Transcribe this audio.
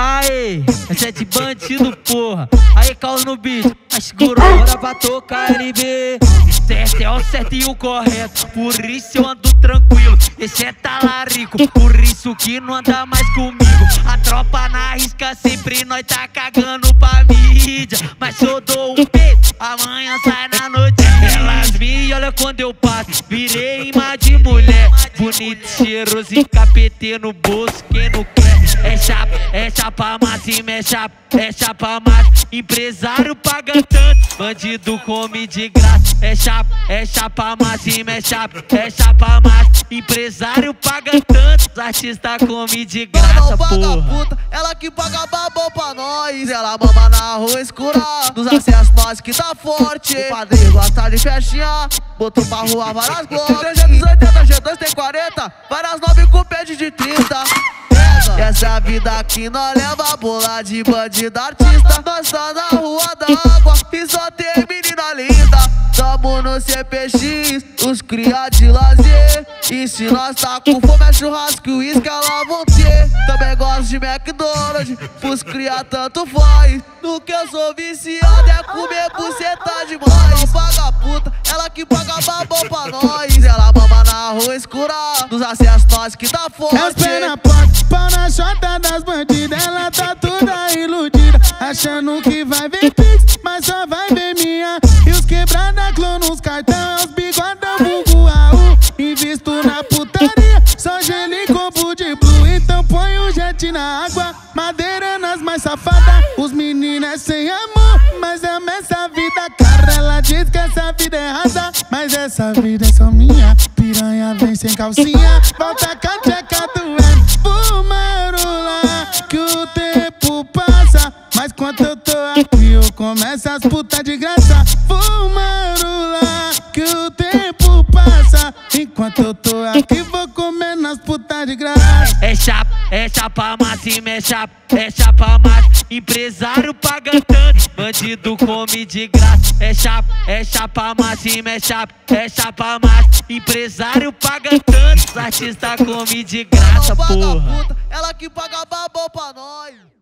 Aê, essa é de bandido, porra. Aí, caos no beat, segurou hora pra tocar NB. Certo é o certo e o correto, por isso eu ando tranquilo. Esse é talarico, por isso que não anda mais comigo. A tropa na risca, sempre nós tá cagando pra mídia. Mas eu dou um peito, amanhã sai na noite. Elas me olham quando eu passo, virei imagem de mulher. Bonito, cheiroso e capetê no bolso, quem não quer. É chapa, é chapa máxima, é chapa, é chapa máxima. Empresário paga tanto, bandido come de graça. É chapa, é chapa máxima, é chapa, é chapa máxima. Empresário paga tanto, artista come de graça, porra. Puta, ela que paga babão pra nós. Ela mama na rua escura, nos acessos nós que tá forte. O padrinho gosta de festinha, botou pra rua várias glocks. 380, G2 tem 40, várias 9 com pede de 30. Essa é a vida que nós leva bola de bandido artista. Nós tá na rua d'água e só tem menina linda. Tamo no CPX, os cria de lazer. E se nós tá com fome, é churrasco e uísque, ela vão ter. Também gosto de McDonald's, pros cria tanto faz. No que eu sou viciado é comer buceta demais. Não paga puta, ela que paga babão pra nós. Ela mama na rua escura, nos acessos nós que tá forte. É os pé na porta, pau na chota das bandidas. Ela tá toda iludida, achando que jet na água, madeira nas mais safadas. Os meninos é sem amor, mas ama essa vida cara. Ela diz que essa vida é rasa, mas essa vida é só minha. Piranha vem sem calcinha, volta com a tcheca doendo. Fumarola, que o tempo passa. Mas quando eu tô aqui, eu começo as putas de graça. Fumarola, que o tempo passa. Enquanto eu tô aqui, vou comendo as putas de graça. É chapa, é chapa máxima, é chapa, é chapa máxima. Empresário paga tanto, bandido come de graça. É chapa, é chapa máxima, é chapa, é chapa máxima. Empresário paga tanto, artista come de graça, porra. ela que paga babão pra nós.